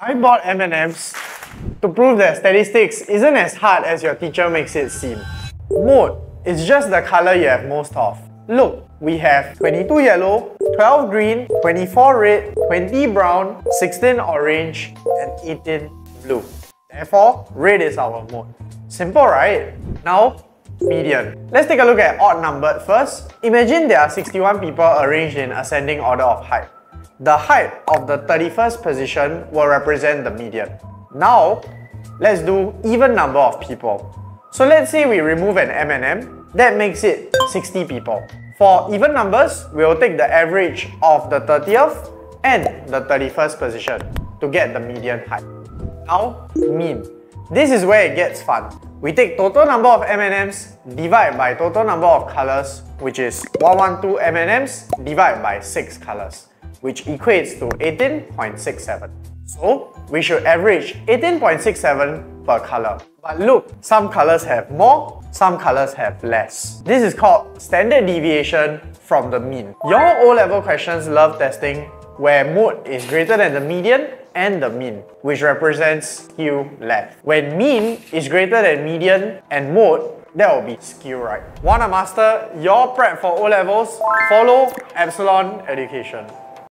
I bought M&Ms to prove that statistics isn't as hard as your teacher makes it seem. Mode is just the color you have most of. Look, we have 22 yellow, 12 green, 24 red, 20 brown, 16 orange, and 18 blue. Therefore, red is our mode. Simple, right? Now, median. Let's take a look at odd numbered first. Imagine there are 61 people arranged in ascending order of height. The height of the 31st position will represent the median. Now, let's do even number of people. So let's say we remove an M&M, that makes it 60 people. For even numbers, we'll take the average of the 30th and the 31st position to get the median height. Now, mean. This is where it gets fun. We take total number of M&Ms, divide by total number of colors, which is 112 M&Ms, divide by 6 colors, which equates to 18.67. So, we should average 18.67 per color. But look, some colors have more, some colors have less. This is called standard deviation from the mean. Your O-level questions love testing where mode is greater than the median and the mean, which represents skew left. When mean is greater than median and mode, that will be skew right. Wanna master your prep for O-levels? Follow Epsilon Education.